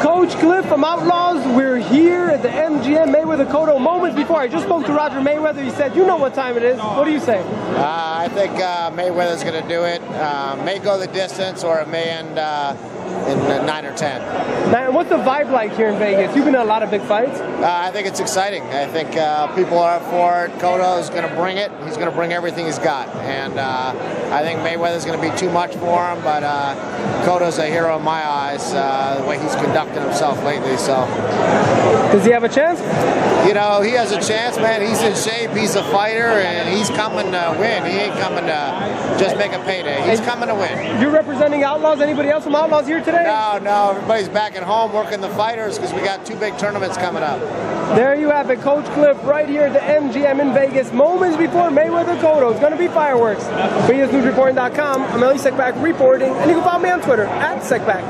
Coach Cliff from Outlaws, we're here at the MGM Mayweather Cotto. Moments before, I just spoke to Roger Mayweather. He said, "You know what time it is." What do you say? Uh, I think uh, Mayweather's going to do it. Uh, may go the distance, or it may end uh, in nine or ten. Man, what's the vibe like here in Vegas? You've been in a lot of big fights. Uh, I think it's exciting. I think uh, people are for it. Is going to bring it. He's going to bring everything he's got, and uh, I think Mayweather's going to be too much for him. But uh, Cotto's a hero in my eyes. Uh, the way he's conducted himself lately. So, does he have a chance? You know, he has a chance, man. He's in shape. He's a fighter, and he's coming to win. He ain't coming to just make a payday. He's and coming to win. You're representing Outlaws. Anybody else from Outlaws here today? No, no. Everybody's back at home working the fighters because we got two big tournaments coming up. There you have it, Coach Cliff, right here at the MGM in Vegas, moments before Mayweather Cotto. It's going to be fireworks. ESNewsReporting.com. I'm Elie Seckbach reporting, and you can follow me on Twitter at Seckbach.